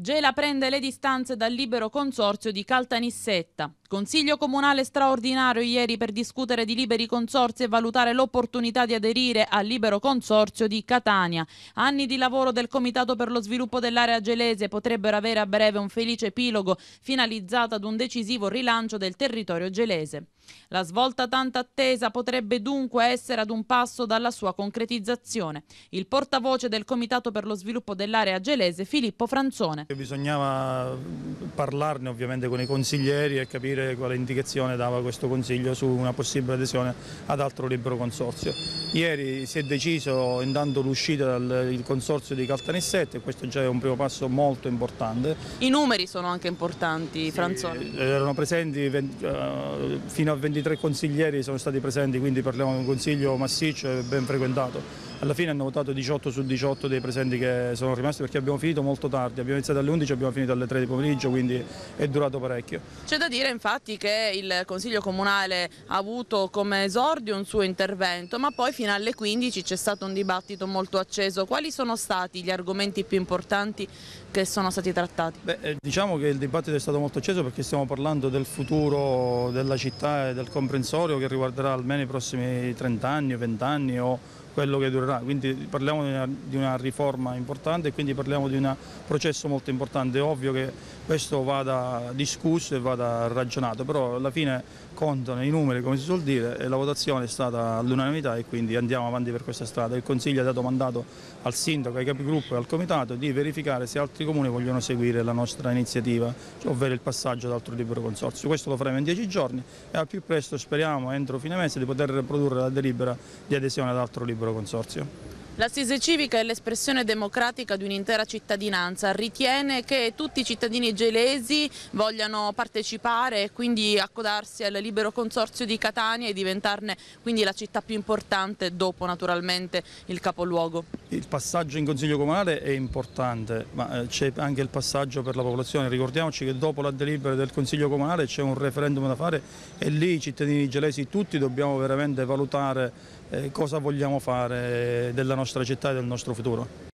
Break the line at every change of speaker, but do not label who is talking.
Gela prende le distanze dal libero consorzio di Caltanissetta. Consiglio comunale straordinario ieri per discutere di liberi consorzi e valutare l'opportunità di aderire al libero consorzio di Catania. Anni di lavoro del Comitato per lo sviluppo dell'area gelese potrebbero avere a breve un felice epilogo finalizzato ad un decisivo rilancio del territorio gelese. La svolta tanto attesa potrebbe dunque essere ad un passo dalla sua concretizzazione. Il portavoce del Comitato per lo sviluppo dell'area gelese, Filippo Franzone.
Bisognava parlarne ovviamente con i consiglieri e capire quale indicazione dava questo Consiglio su una possibile adesione ad altro libero consorzio. Ieri si è deciso intanto l'uscita dal consorzio di Caltanissette e questo già è un primo passo molto importante.
I numeri sono anche importanti, Franzone.
Sì, erano presenti uh, fino a 23 consiglieri sono stati presenti, quindi parliamo di un consiglio massiccio e ben frequentato. Alla fine hanno votato 18 su 18 dei presenti che sono rimasti perché abbiamo finito molto tardi, abbiamo iniziato alle 11 e abbiamo finito alle 3 di pomeriggio, quindi è durato parecchio.
C'è da dire infatti che il Consiglio Comunale ha avuto come esordio un suo intervento, ma poi fino alle 15 c'è stato un dibattito molto acceso. Quali sono stati gli argomenti più importanti che sono stati trattati?
Beh, eh, diciamo che il dibattito è stato molto acceso perché stiamo parlando del futuro della città e del comprensorio che riguarderà almeno i prossimi 30 anni, 20 anni o quello che durerà, quindi parliamo di una, di una riforma importante e quindi parliamo di un processo molto importante, è ovvio che questo vada discusso e vada ragionato, però alla fine contano i numeri come si suol dire e la votazione è stata all'unanimità e quindi andiamo avanti per questa strada. Il Consiglio ha dato mandato al Sindaco, ai capigruppo e al Comitato di verificare se altri comuni vogliono seguire la nostra iniziativa, ovvero il passaggio ad altro libero consorzio. Questo lo faremo in dieci giorni e al più presto speriamo entro fine mese di poter produrre la delibera di adesione ad altro libero libero consorzio.
L'assise civica è l'espressione democratica di un'intera cittadinanza, ritiene che tutti i cittadini gelesi vogliano partecipare e quindi accodarsi al libero consorzio di Catania e diventarne quindi la città più importante dopo naturalmente il capoluogo.
Il passaggio in Consiglio Comunale è importante, ma eh, c'è anche il passaggio per la popolazione. Ricordiamoci che dopo la delibera del Consiglio Comunale c'è un referendum da fare e lì i cittadini gelesi tutti dobbiamo veramente valutare cosa vogliamo fare della nostra città e del nostro futuro.